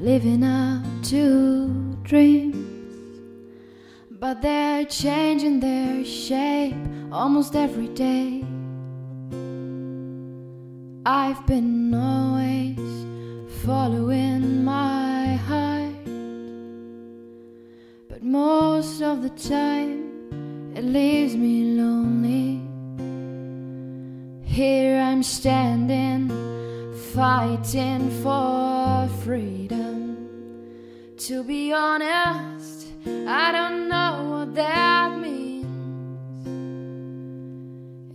living up to dreams, but they're changing their shape almost every day. I've been always following my heart, but most of the time it leaves me lonely. Here I'm standing, fighting for freedom. To be honest, I don't know what that means.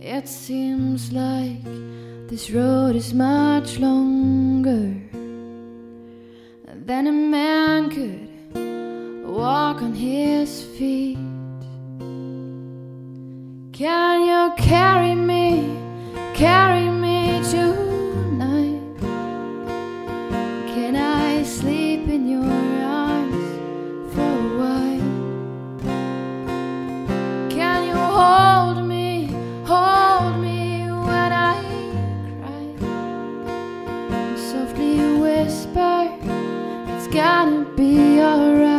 It seems like this road is much longer than a man could walk on his feet. Can you carry me, carry in your arms for a while? Can you hold me, hold me when I cry? Softly whisper, it's gonna be alright.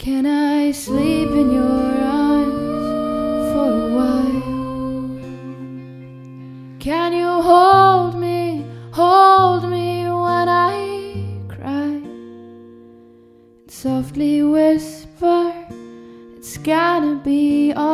Can I sleep in your arms for a while? Can you hold me, hold me when I cry? And softly whisper, it's gonna be alright.